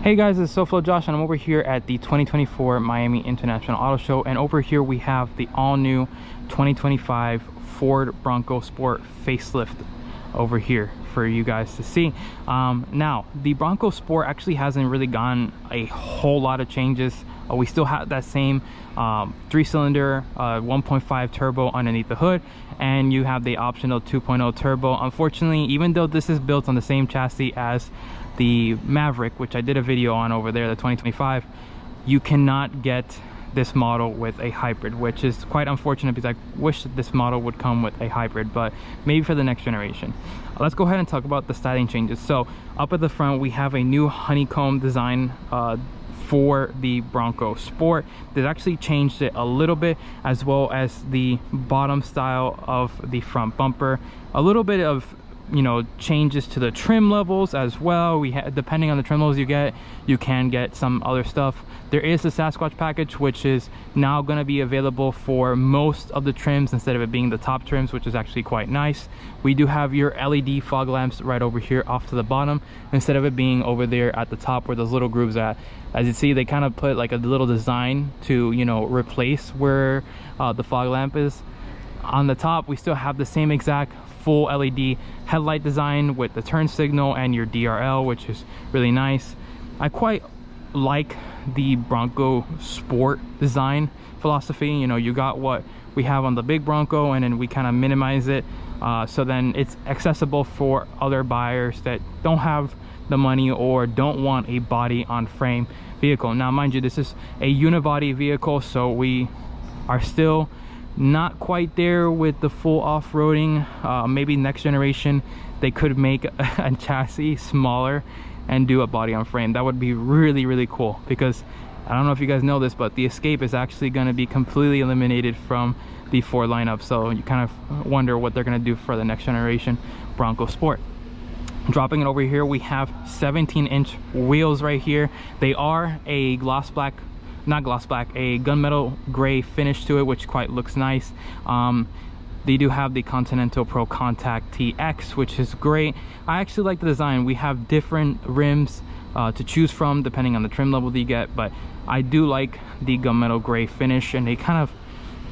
Hey guys, it's SoFlo Josh and I'm over here at the 2024 Miami International Auto Show. And over here we have the all-new 2025 Ford Bronco Sport facelift over here for you guys to see. Um, now the Bronco Sport actually hasn't really gone a whole lot of changes. Uh, we still have that same um, three-cylinder uh, 1.5 turbo underneath the hood and you have the optional 2.0 turbo. Unfortunately even though this is built on the same chassis as the Maverick, which I did a video on over there, the 2025, you cannot get this model with a hybrid, which is quite unfortunate because I wish this model would come with a hybrid, but maybe for the next generation. Let's go ahead and talk about the styling changes. So up at the front, we have a new honeycomb design uh, for the Bronco Sport. They've actually changed it a little bit as well as the bottom style of the front bumper. A little bit of you know changes to the trim levels as well. We depending on the trim levels you get you can get some other stuff. There is a sasquatch package which is now going to be available for most of the trims instead of it being the top trims which is actually quite nice. We do have your led fog lamps right over here off to the bottom instead of it being over there at the top where those little grooves at. As you see they kind of put like a little design to you know replace where uh, the fog lamp is. On the top we still have the same exact full LED headlight design with the turn signal and your DRL, which is really nice. I quite like the Bronco Sport design philosophy. You know, you got what we have on the big Bronco and then we kind of minimize it. Uh, so then it's accessible for other buyers that don't have the money or don't want a body on frame vehicle. Now, mind you, this is a unibody vehicle, so we are still not quite there with the full off-roading. Uh, maybe next generation they could make a, a, chassis smaller and do a body on frame. That would be really really cool because I don't know if you guys know this but the escape is actually going to be completely eliminated from the Ford lineup so you kind of wonder what they're going to do for the next generation Bronco Sport. Dropping it over here we have 17 inch wheels right here. They are a gloss black not gloss black a gunmetal gray finish to it which quite looks nice. Um, they do have the Continental Pro Contact TX which is great. I actually like the design. We have different rims uh, to choose from depending on the trim level that you get but I do like the gunmetal gray finish and they kind of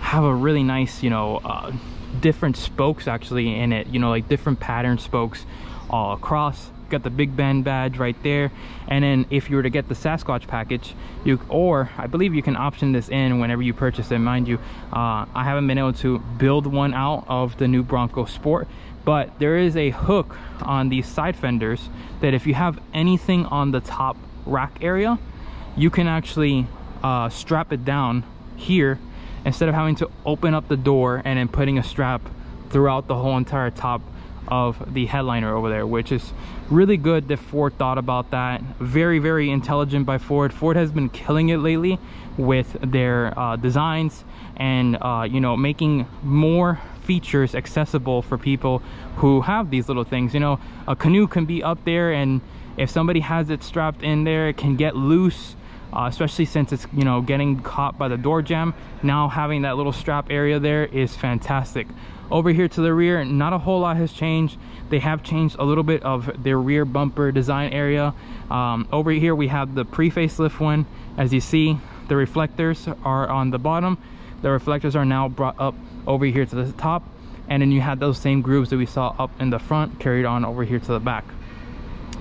have a really nice you know uh, different spokes actually in it you know like different pattern spokes all across got the big bend badge right there. And then if you were to get the sasquatch package you or i believe you can option this in whenever you purchase it. Mind you uh, i haven't been able to build one out of the new bronco sport but there is a hook on these side fenders that if you have anything on the top rack area you can actually uh, strap it down here instead of having to open up the door and then putting a strap throughout the whole entire top of the headliner over there which is really good that ford thought about that. Very very intelligent by ford. Ford has been killing it lately with their uh, designs and uh, you know making more features accessible for people who have these little things. You know a canoe can be up there and if somebody has it strapped in there it can get loose uh, especially since it's you know getting caught by the door jamb now having that little strap area there is fantastic. Over here to the rear not a whole lot has changed. They have changed a little bit of their rear bumper design area. Um, over here we have the pre-facelift one. As you see the reflectors are on the bottom. The reflectors are now brought up over here to the top. And then you have those same grooves that we saw up in the front carried on over here to the back.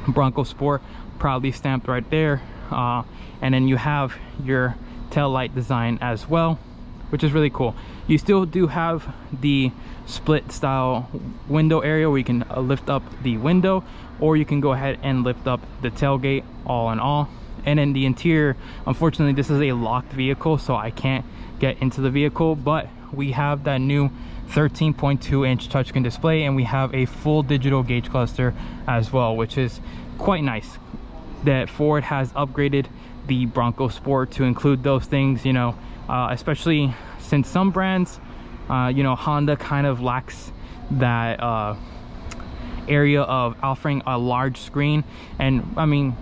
Bronco sport proudly stamped right there uh, and then you have your tail light design as well which is really cool. You still do have the split style window area where you can uh, lift up the window or you can go ahead and lift up the tailgate all in all. And then the interior unfortunately this is a locked vehicle so i can't get into the vehicle but we have that new 13.2 inch touchscreen display and we have a full digital gauge cluster as well which is quite nice that ford has upgraded the bronco sport to include those things you know uh, especially since some brands uh, you know honda kind of lacks that uh, area of offering a large screen. And i mean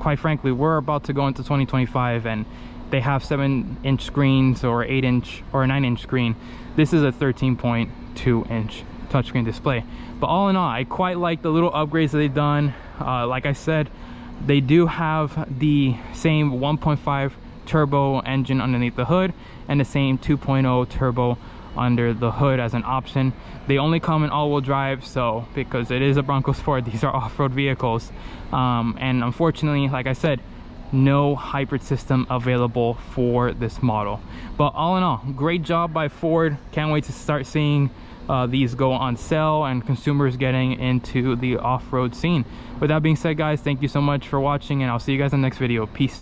quite frankly we're about to go into 2025 and they have seven inch screens or eight inch or nine inch screen. This is a 13.2 inch touchscreen display. But all in all i quite like the little upgrades that they've done. Uh, like i said they do have the same 1.5 turbo engine underneath the hood and the same 2.0 turbo under the hood as an option. They only come in all-wheel drive so because it is a bronco sport these are off-road vehicles. Um, and unfortunately like i said no hybrid system available for this model. But all in all great job by ford. Can't wait to start seeing uh, these go on sale and consumers getting into the off-road scene. With that being said guys thank you so much for watching and i'll see you guys in the next video. Peace